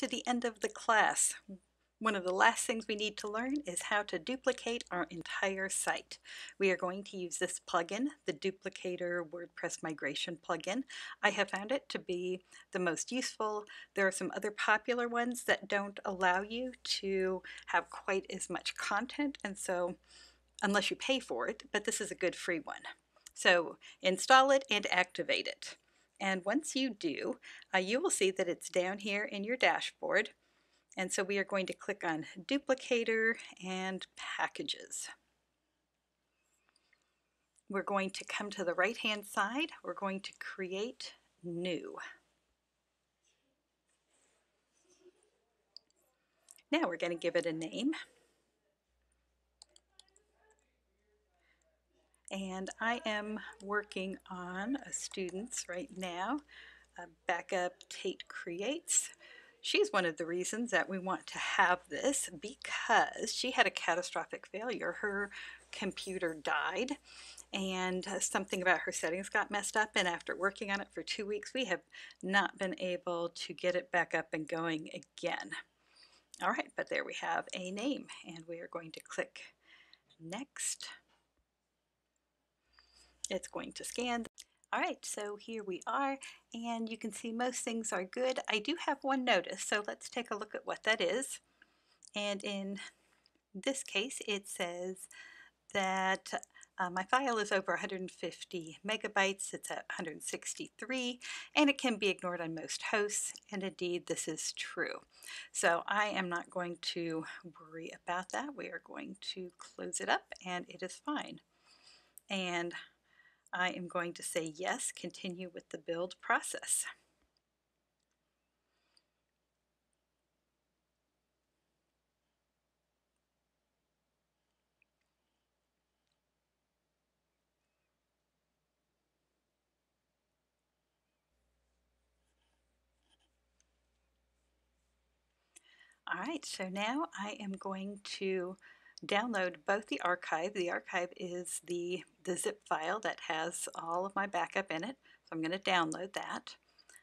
to the end of the class. One of the last things we need to learn is how to duplicate our entire site. We are going to use this plugin, the Duplicator WordPress Migration plugin. I have found it to be the most useful. There are some other popular ones that don't allow you to have quite as much content and so unless you pay for it, but this is a good free one. So install it and activate it. And once you do, uh, you will see that it's down here in your dashboard. And so we are going to click on Duplicator and Packages. We're going to come to the right hand side. We're going to create New. Now we're going to give it a name. And I am working on a student's right now, uh, Backup Tate Creates. She's one of the reasons that we want to have this because she had a catastrophic failure. Her computer died and uh, something about her settings got messed up and after working on it for two weeks we have not been able to get it back up and going again. All right, but there we have a name and we are going to click next it's going to scan. All right, so here we are, and you can see most things are good. I do have one notice, so let's take a look at what that is. And in this case, it says that uh, my file is over 150 megabytes. It's at 163, and it can be ignored on most hosts, and indeed this is true. So I am not going to worry about that. We are going to close it up, and it is fine. And I am going to say yes, continue with the build process. All right, so now I am going to download both the archive. The archive is the, the zip file that has all of my backup in it. So I'm going to download that.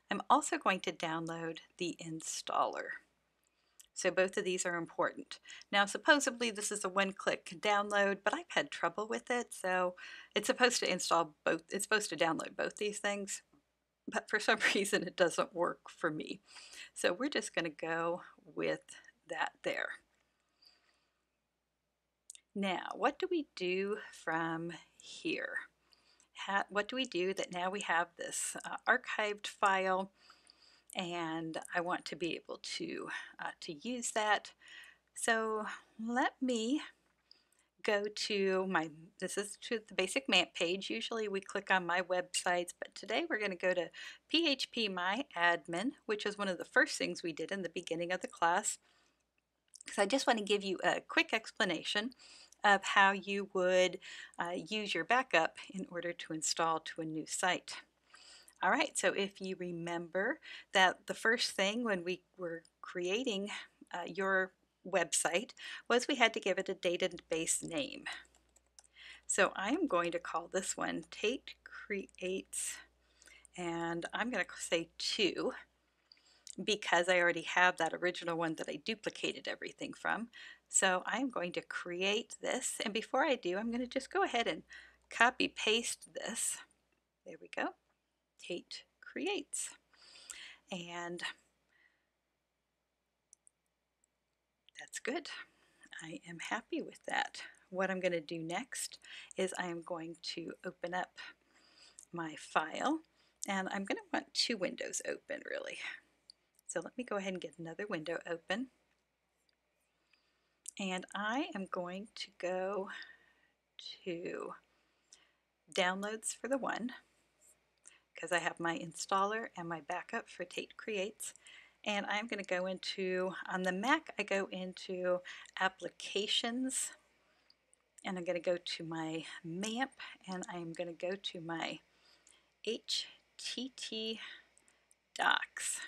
I'm also going to download the installer. So both of these are important. Now supposedly this is a one-click download, but I've had trouble with it, so it's supposed to install both, it's supposed to download both these things, but for some reason it doesn't work for me. So we're just going to go with that there. Now, what do we do from here? What do we do that now we have this uh, archived file and I want to be able to, uh, to use that. So let me go to my, this is to the basic MAMP page. Usually we click on my websites, but today we're going to go to PHP My Admin, which is one of the first things we did in the beginning of the class. So I just want to give you a quick explanation of how you would uh, use your backup in order to install to a new site. All right, so if you remember that the first thing when we were creating uh, your website was we had to give it a database name. So I'm going to call this one Tate Creates, and I'm going to say 2 because I already have that original one that I duplicated everything from. So I'm going to create this and before I do I'm going to just go ahead and copy paste this. There we go. Tate creates. And that's good. I am happy with that. What I'm going to do next is I am going to open up my file and I'm going to want two windows open really. So let me go ahead and get another window open. And I am going to go to downloads for the one because I have my installer and my backup for Tate Creates. And I'm going to go into on the Mac I go into applications and I'm going to go to my MAMP and I'm going to go to my HTT docs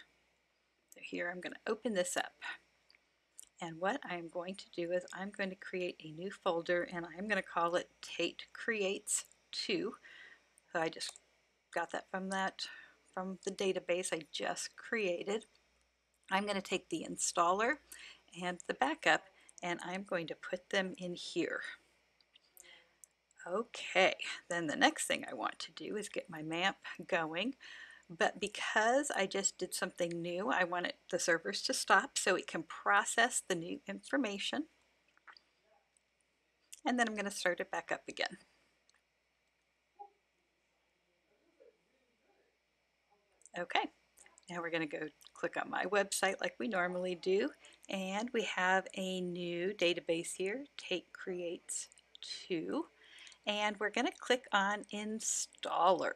so here I'm going to open this up and what I'm going to do is I'm going to create a new folder and I'm going to call it Tate Creates 2. So I just got that from that from the database I just created. I'm going to take the installer and the backup and I'm going to put them in here. Okay, then the next thing I want to do is get my MAMP going. But because I just did something new, I want the servers to stop so it can process the new information. And then I'm going to start it back up again. Okay, now we're going to go click on my website like we normally do. And we have a new database here, Tate Creates 2 and we're going to click on installer.